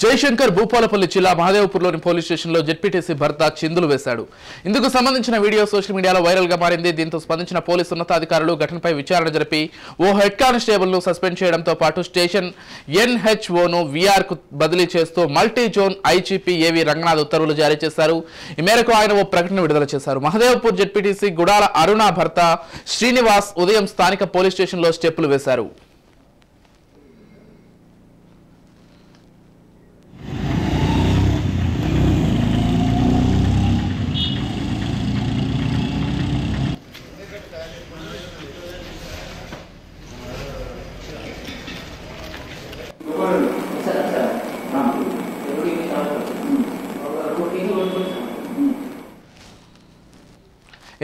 జయశంకర్ భూపాలపల్లి జిల్లా మహదేవపూర్లోని పోలీస్ స్టేషన్లో జెడ్పీటీసీ భర్త చిందులు వేశాడు. ఇందుకు సంబంధించిన వీడియో సోషల్ మీడియాలో వైరల్గా మారింది. దీంతో స్పందించిన పోలీసు ఉన్నతాధికారులు ఘటనపై విచారణ జరిపి ఓ హెడ్ కానిస్టేబుల్ను సస్పెండ్ చేయడంతో పాటు స్టేషన్ ఎన్హెచ్ఓను వీఆర్కు బదిలీ చేస్తూ మల్టీ జోన్ ఐజీపీ ఏవి రంగనాథ్ ఉత్తర్వులు జారీ చేశారు. ఈ మేరకు ఆయన ఓ ప్రకటన విడుదల చేశారు. మహదేవ్పూర్ జెడ్పీటీసీ గుడాల అరుణ భర్త శ్రీనివాస్ ఉదయం స్థానిక పోలీస్ స్టేషన్లో స్టెప్పులు వేశారు.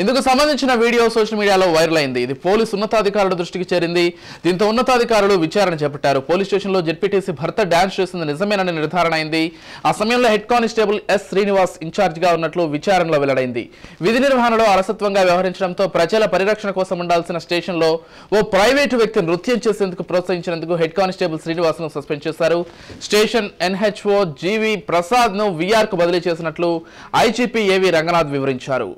ఇందుకు సంబంధించిన వీడియో సోషల్ మీడియాలో వైరల్ అయింది. ఇది పోలీసు ఉన్నతాధికారుల దృష్టికి చేరింది. దీంతో ఉన్నతాధికారులు విచారణ చేపట్టారు. పోలీస్ స్టేషన్లో జెడ్పీటీసీ భర్త డాన్స్ చేసింది నిజమేనని నిర్ధారణ అయింది. ఆ సమయంలో హెడ్ కానిస్టేబుల్ ఎస్ శ్రీనివాస్ ఇన్ఛార్జ్గా ఉన్నట్లు విచారణలో వెల్లడైంది. విధి నిర్వహణలో అలసత్వంగా వ్యవహరించడంతో ప్రజల పరిరక్షణ కోసం ఉండాల్సిన స్టేషన్లో ఓ ప్రైవేటు వ్యక్తి నృత్యం చేసేందుకు ప్రోత్సహించినందుకు హెడ్ కానిస్టేబుల్ శ్రీనివాస్ను సస్పెండ్ చేశారు. స్టేషన్ ఎన్హెచ్ఓ జీవి ప్రసాద్ను వీఆర్కు బదిలీ చేసినట్లు ఐజీపీ ఏవి రంగనాథ్ వివరించారు.